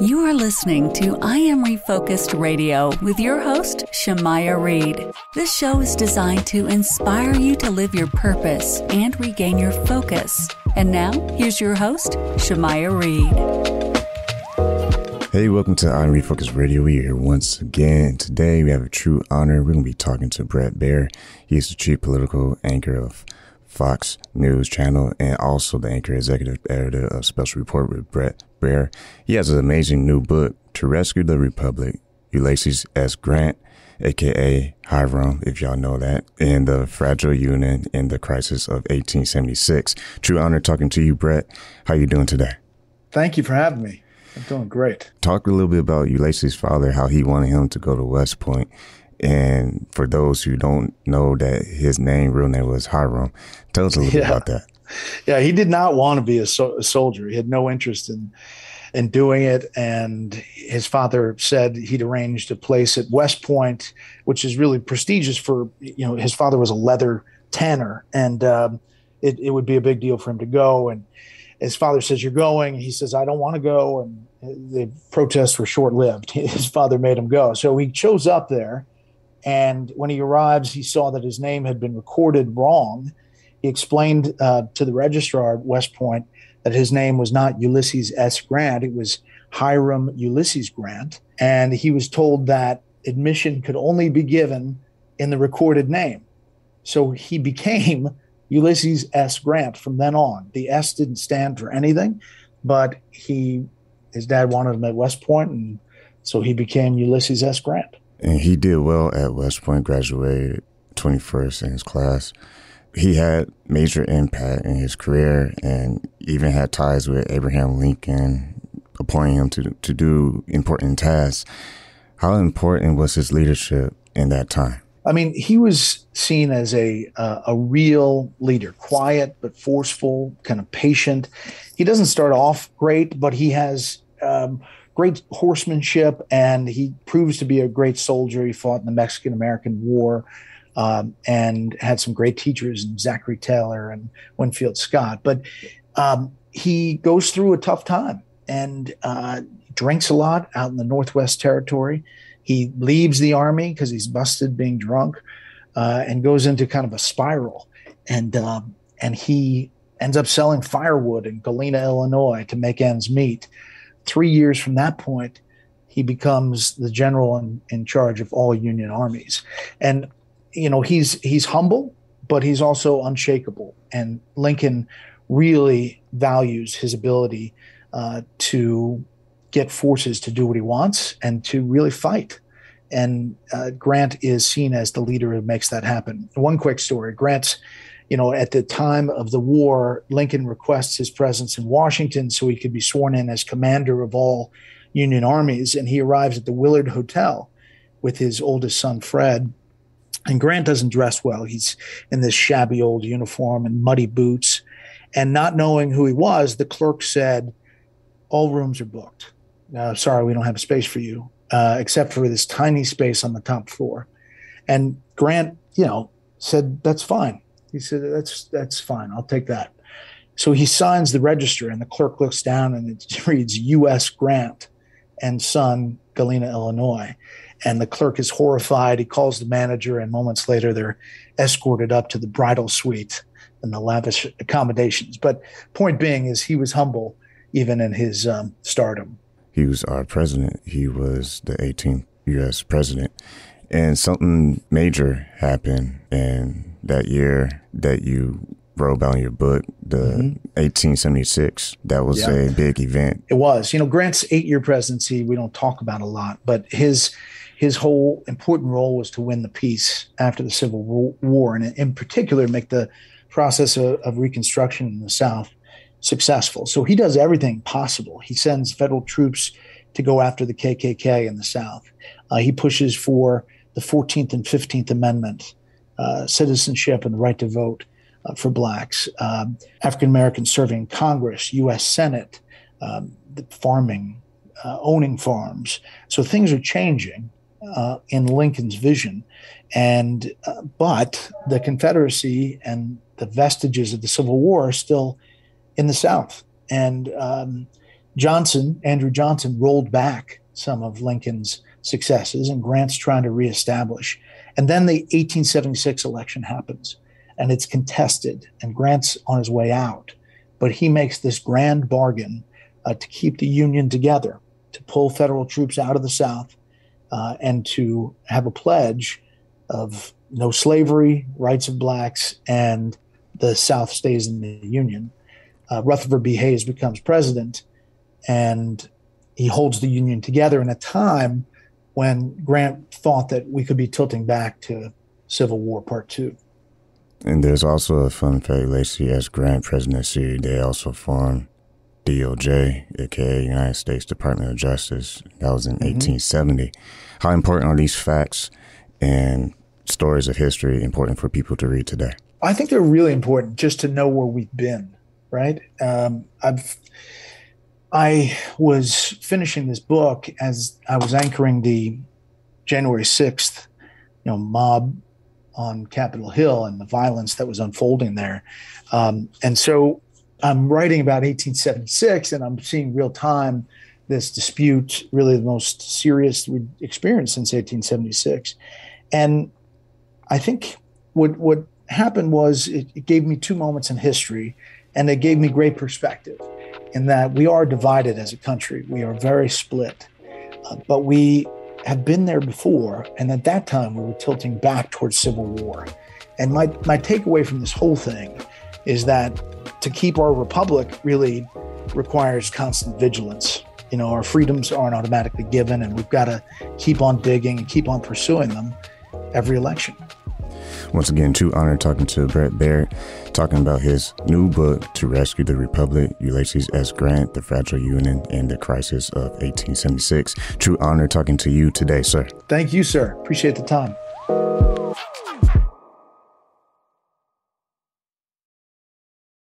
You are listening to I Am Refocused Radio with your host, Shemaya Reed. This show is designed to inspire you to live your purpose and regain your focus. And now, here's your host, Shemaya Reed. Hey, welcome to I Am Refocused Radio. We're here once again. Today, we have a true honor. We're going to be talking to Bret Baier. He's the chief political anchor of Fox News Channel and also the anchor executive editor of Special Report with Bret Baier. He has an amazing new book, To Rescue the Republic, Ulysses S. Grant, aka Hiram, if y'all know that, in the Fragile Union in the Crisis of 1876. True honor talking to you, Bret. How you doing today? Thank you for having me. I'm doing great. Talk a little bit about Ulysses' father, how he wanted him to go to West Point, and for those who don't know that his name, real name was Hiram, tell us a little yeah. bit about that. Yeah, he did not want to be a, so- a, soldier. He had no interest in in doing it, and his father said he'd arranged a place at West Point, which is really prestigious for you know. His father was a leather tanner, and um, it, it would be a big deal for him to go. And his father says, "You're going," and he says, "I don't want to go." And the protests were short lived. His father made him go, so he shows up there and when he arrives, he saw that his name had been recorded wrong. He explained uh, to the registrar at West Point that his name was not Ulysses S. Grant, it was Hiram Ulysses Grant. And he was told that admission could only be given in the recorded name. So he became Ulysses S. Grant from then on. The S didn't stand for anything, but he his dad wanted him at West Point, and so he became Ulysses S. Grant and he did well at West Point, graduated 21st in his class. He had major impact in his career and even had ties with Abraham Lincoln, appointing him to, to do important tasks. How important was his leadership in that time? I mean, he was seen as a uh, a real leader, quiet but forceful, kind of patient. He doesn't start off great, but he has um, great horsemanship, and he proves to be a great soldier. He fought in the Mexican American War. Um, and had some great teachers, in Zachary Taylor and Winfield Scott. But um, he goes through a tough time and uh, drinks a lot out in the Northwest Territory. He leaves the army because he's busted being drunk, uh, and goes into kind of a spiral. And um, and he ends up selling firewood in Galena, Illinois, to make ends meet three years from that point, he becomes the general in, in charge of all Union armies. And, you know, he's he's humble, but he's also unshakable. And Lincoln really values his ability uh, to get forces to do what he wants and to really fight. And uh, Grant is seen as the leader who makes that happen. One quick story Grant's you know, at the time of the war, Lincoln requests his presence in Washington so he could be sworn in as commander of all Union armies. And he arrives at the Willard Hotel with his oldest son, Fred. And Grant doesn't dress well. He's in this shabby old uniform and muddy boots. And not knowing who he was, the clerk said, All rooms are booked. Uh, sorry, we don't have a space for you, uh, except for this tiny space on the top floor. And Grant, you know, said, That's fine. He said, "That's that's fine. I'll take that." So he signs the register, and the clerk looks down, and it reads U.S. Grant and Son, Galena, Illinois. And the clerk is horrified. He calls the manager, and moments later, they're escorted up to the bridal suite and the lavish accommodations. But point being is, he was humble even in his um, stardom. He was our president. He was the 18th U.S. president, and something major happened, in that year that you wrote about in your book, the mm-hmm. 1876. That was yeah. a big event. It was. You know, Grant's eight year presidency, we don't talk about a lot, but his his whole important role was to win the peace after the Civil War, and in particular, make the process of, of Reconstruction in the South successful. So he does everything possible. He sends federal troops to go after the KKK in the South. Uh, he pushes for the 14th and 15th Amendment uh, citizenship and the right to vote uh, for blacks, um, African Americans serving in Congress, U.S. Senate, um, farming, uh, owning farms. So things are changing uh, in Lincoln's vision, and uh, but the Confederacy and the vestiges of the Civil War are still in the South, and um, Johnson, Andrew Johnson, rolled back some of Lincoln's successes, and Grant's trying to reestablish. And then the 1876 election happens, and it's contested, and Grant's on his way out. But he makes this grand bargain uh, to keep the Union together, to pull federal troops out of the South, uh, and to have a pledge of no slavery, rights of blacks, and the South stays in the Union. Uh, Rutherford B. Hayes becomes president, and he holds the Union together in a time when Grant thought that we could be tilting back to Civil War Part Two. And there's also a fun fact: Ulysses S. Grant presidency, they also formed DOJ, aka United States Department of Justice. That was in mm-hmm. 1870. How important are these facts and stories of history important for people to read today? I think they're really important just to know where we've been. Right? Um, I've I was finishing this book as I was anchoring the January 6th, you know, mob on Capitol Hill and the violence that was unfolding there. Um, and so I'm writing about 1876 and I'm seeing real time this dispute, really the most serious we experienced since 1876. And I think what, what happened was it, it gave me two moments in history and it gave me great perspective in that we are divided as a country. We are very split. Uh, but we have been there before. And at that time, we were tilting back towards civil war. And my, my takeaway from this whole thing is that to keep our republic really requires constant vigilance. You know, our freedoms aren't automatically given, and we've got to keep on digging and keep on pursuing them every election. Once again, true honor talking to Bret Baier, talking about his new book, To Rescue the Republic, Ulysses S. Grant, The Fragile Union, and the Crisis of 1876. True honor talking to you today, sir. Thank you, sir. Appreciate the time.